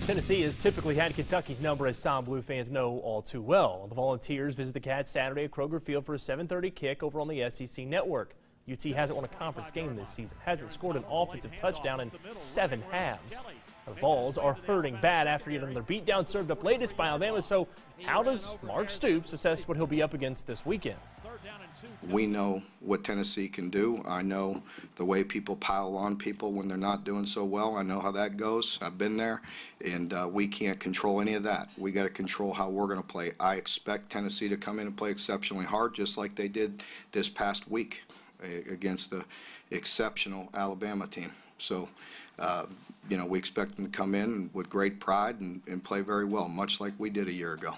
Tennessee has typically had Kentucky's number, as some Blue fans know all too well. The Volunteers visit the Cats Saturday at Kroger Field for a 7:30 kick over on the SEC Network. UT hasn't won a conference game this season, hasn't scored an offensive touchdown in seven halves. The Vols are hurting bad after yet another beatdown served up latest by Alabama. So, how does Mark Stoops assess what he'll be up against this weekend? We know what Tennessee can do. I know the way people pile on people when they're not doing so well. I know how that goes. I've been there, and uh, we can't control any of that. We got to control how we're going to play. I expect Tennessee to come in and play exceptionally hard, just like they did this past week against the exceptional Alabama team. So, uh, you know, we expect them to come in with great pride and, and play very well, much like we did a year ago.